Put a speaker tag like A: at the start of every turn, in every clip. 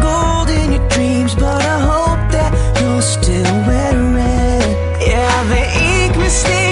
A: Gold in your dreams But I hope that you're still wear red Yeah, the ink mistake.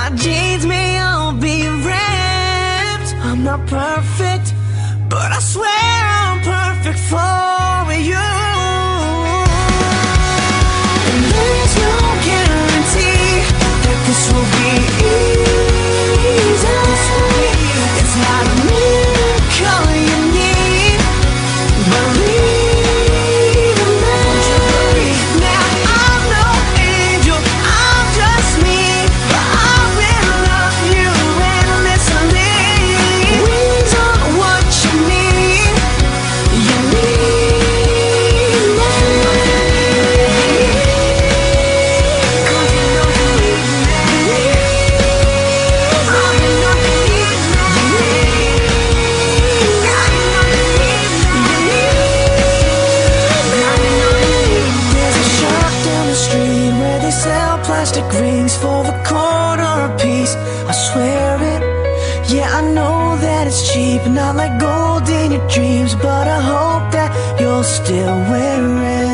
A: My jeans may all be ripped. I'm not perfect, but I swear I'm perfect for. Things for a quarter piece. I swear it. Yeah, I know that it's cheap Not like gold in your dreams But I hope that you'll still wear it